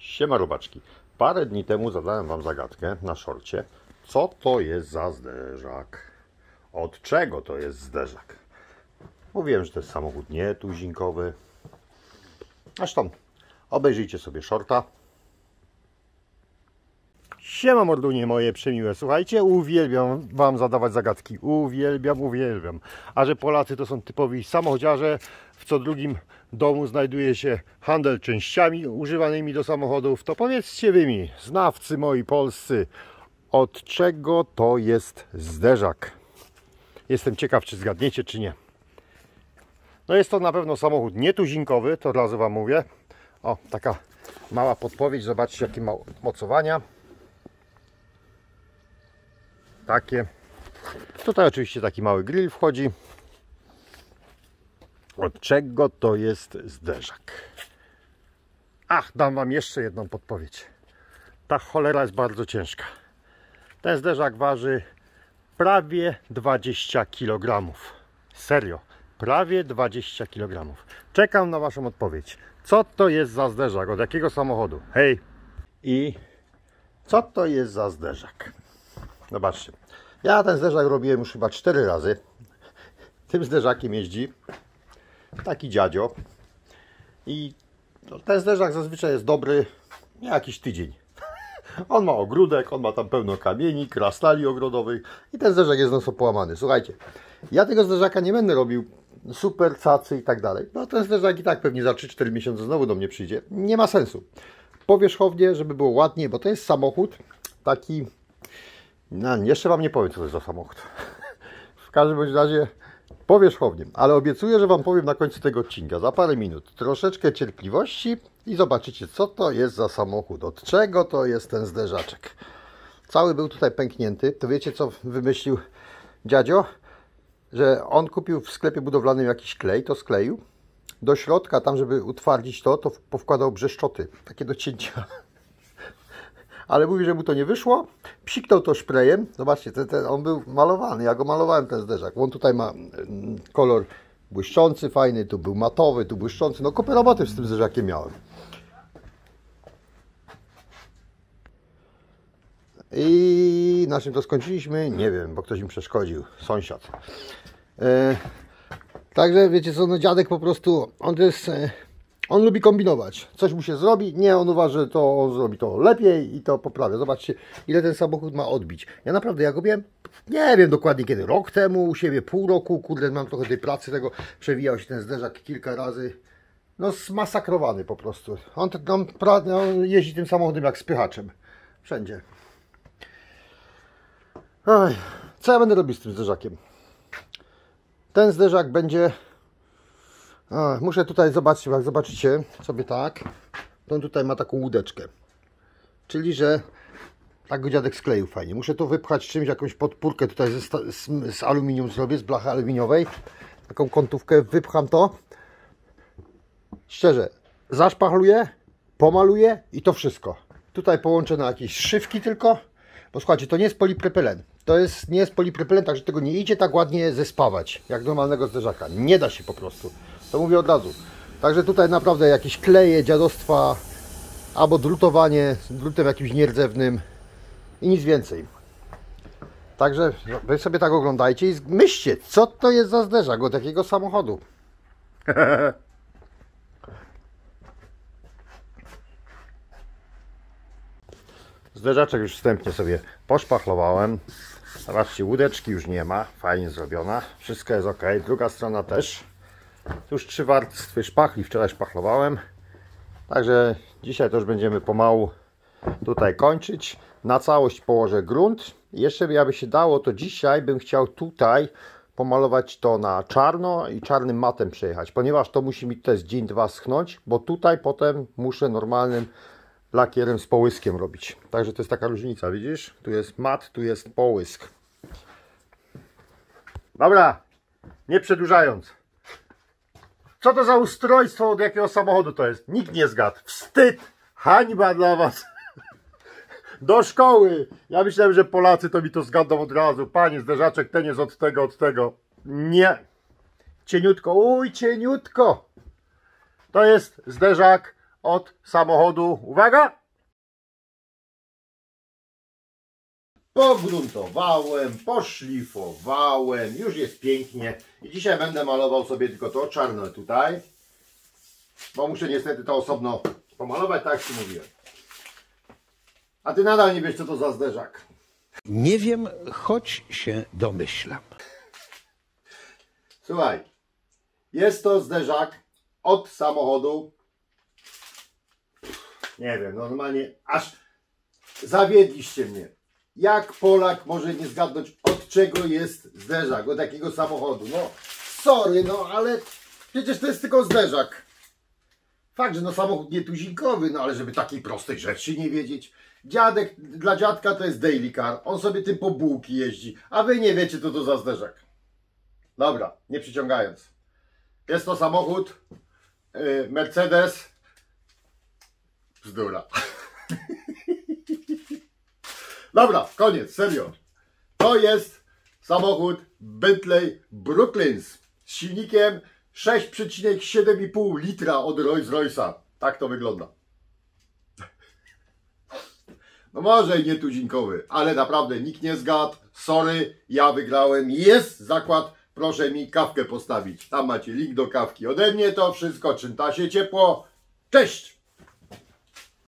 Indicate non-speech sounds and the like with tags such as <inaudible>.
Siema robaczki. Parę dni temu zadałem Wam zagadkę na szorcie. Co to jest za zderzak? Od czego to jest zderzak? Mówiłem, że to jest samochód nietuzinkowy. Zresztą obejrzyjcie sobie shorta. Siema mordunie moje przemiłe. Słuchajcie, uwielbiam Wam zadawać zagadki. Uwielbiam, uwielbiam. A że Polacy to są typowi samochodziarze, w co drugim domu znajduje się handel częściami używanymi do samochodów, to powiedzcie wy mi, znawcy moi polscy, od czego to jest zderzak? Jestem ciekaw, czy zgadniecie, czy nie. No jest to na pewno samochód nietuzinkowy, to od razu Wam mówię. O, taka mała podpowiedź, zobaczcie jakie ma mocowania. Takie. Tutaj oczywiście taki mały grill wchodzi. Od czego to jest zderzak? Ach, dam Wam jeszcze jedną podpowiedź. Ta cholera jest bardzo ciężka. Ten zderzak waży prawie 20 kg. Serio, prawie 20 kg. Czekam na Waszą odpowiedź. Co to jest za zderzak? Od jakiego samochodu? Hej! I co to jest za zderzak? Zobaczcie. Ja ten zderzak robiłem już chyba 4 razy. Tym zderzakiem jeździ taki dziadzio. I ten zderzak zazwyczaj jest dobry jakiś tydzień. <laughs> On ma ogródek, on ma tam pełno kamieni, krastali ogrodowych i ten zderzak jest no połamany. Słuchajcie, ja tego zderzaka nie będę robił super, cacy i tak dalej. No ten zderzak i tak pewnie za 3-4 miesiące znowu do mnie przyjdzie. Nie ma sensu. Powierzchownie, żeby było ładnie, bo to jest samochód taki... No, jeszcze Wam nie powiem, co to jest za samochód. W każdym razie powierzchownie, ale obiecuję, że Wam powiem na końcu tego odcinka, za parę minut. Troszeczkę cierpliwości i zobaczycie, co to jest za samochód, od czego to jest ten zderzaczek. Cały był tutaj pęknięty, to wiecie, co wymyślił dziadzio? Że on kupił w sklepie budowlanym jakiś klej, to skleił. Do środka, tam żeby utwardzić to, to powkładał brzeszczoty, takie do cięcia ale mówi, że mu to nie wyszło. Psiknął to szprejem. Zobaczcie, ten, ten, on był malowany. Ja go malowałem ten zderzak. On tutaj ma mm, kolor błyszczący, fajny. Tu był matowy, tu błyszczący. No kopę roboty z tym zderzakiem miałem. I na czym to skończyliśmy? Nie wiem, bo ktoś mi przeszkodził. Sąsiad. E, także wiecie co, no dziadek po prostu, on to jest... E, on lubi kombinować. Coś mu się zrobi, nie, on uważa, że to on zrobi to lepiej i to poprawia. Zobaczcie, ile ten samochód ma odbić. Ja naprawdę, ja go miałem, nie wiem dokładnie kiedy, rok temu, u siebie pół roku, kurde, mam trochę tej pracy tego, przewijał się ten zderzak kilka razy. No zmasakrowany po prostu. On, on, on jeździ tym samochodem jak spychaczem. Wszędzie. Oj, co ja będę robił z tym zderzakiem? Ten zderzak będzie a, muszę tutaj zobaczyć, jak zobaczycie sobie tak, to on tutaj ma taką łódeczkę. Czyli, że tak go dziadek skleił fajnie. Muszę to wypchać czymś, jakąś podpórkę tutaj z, z, z aluminium zrobię, z blachy aluminiowej. Taką kątówkę, wypcham to. Szczerze, zaszpachluję, pomaluję i to wszystko. Tutaj połączę na jakieś szywki tylko, bo słuchajcie, to nie jest polipropylen. To jest, nie jest polipropylen, także tego nie idzie tak ładnie zespawać, jak normalnego zderzaka. Nie da się po prostu. To mówię od razu. Także tutaj naprawdę jakieś kleje, dziadostwa, albo drutowanie drutem jakimś nierdzewnym i nic więcej. Także wy sobie tak oglądajcie i myślcie, co to jest za zderzak od jakiego samochodu. <laughs> Zderzaczek już wstępnie sobie poszpachlowałem. Zobaczcie, łódeczki już nie ma, fajnie zrobiona. Wszystko jest ok, druga strona też. Tu już trzy warstwy szpachli wczoraj szpachlowałem. Także dzisiaj też będziemy pomału tutaj kończyć. Na całość położę grunt. Jeszcze jakby się dało, to dzisiaj bym chciał tutaj pomalować to na czarno i czarnym matem przejechać, ponieważ to musi mi też dzień, dwa schnąć, bo tutaj potem muszę normalnym lakierem z połyskiem robić. Także to jest taka różnica, widzisz? Tu jest mat, tu jest połysk. Dobra, nie przedłużając. Co to za ustrojstwo, od jakiego samochodu to jest? Nikt nie zgadł. Wstyd! Hańba dla was! <laughs> Do szkoły! Ja myślałem, że Polacy to mi to zgadną od razu. Panie, zderzaczek ten jest od tego, od tego. Nie! Cieniutko, uj, cieniutko! To jest zderzak od samochodu. Uwaga! Pogruntowałem, poszlifowałem, już jest pięknie. I dzisiaj będę malował sobie tylko to czarne tutaj. Bo muszę niestety to osobno pomalować, tak jak Ci mówiłem. A Ty nadal nie wiesz, co to za zderzak. Nie wiem, choć się domyślam. Słuchaj, jest to zderzak od samochodu. Nie wiem, normalnie aż zawiedliście mnie. Jak Polak może nie zgadnąć od czego jest zderzak, od jakiego samochodu? No, sorry, no ale przecież to jest tylko zderzak. Fakt, że no samochód nietuzinkowy, no ale żeby takiej prostej rzeczy nie wiedzieć. Dziadek, dla dziadka to jest daily car, on sobie tym po bułki jeździ, a wy nie wiecie co to za zderzak. Dobra, nie przyciągając. Jest to samochód yy, Mercedes. Bzdura. Dobra, koniec, serio. To jest samochód Bentley Brooklyns z silnikiem 6,7,5 litra od Rolls Royce'a. Tak to wygląda. No może i nietuzinkowy, ale naprawdę nikt nie zgadł. Sorry, ja wygrałem. Jest zakład. Proszę mi kawkę postawić. Tam macie link do kawki. Ode mnie to wszystko. Czynta się ciepło. Cześć!